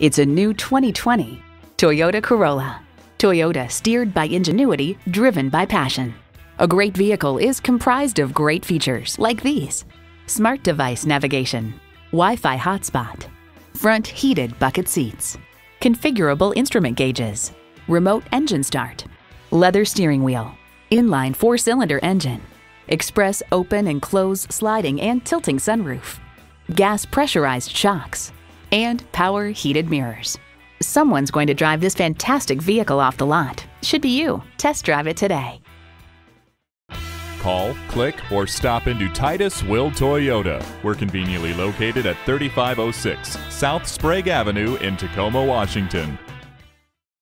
It's a new 2020 Toyota Corolla. Toyota steered by ingenuity, driven by passion. A great vehicle is comprised of great features like these smart device navigation, Wi Fi hotspot, front heated bucket seats, configurable instrument gauges, remote engine start, leather steering wheel, inline four cylinder engine, express open and close sliding and tilting sunroof, gas pressurized shocks, and power heated mirrors. Someone's going to drive this fantastic vehicle off the lot. Should be you. Test drive it today. Call, click, or stop into Titus Will Toyota. We're conveniently located at 3506 South Sprague Avenue in Tacoma, Washington.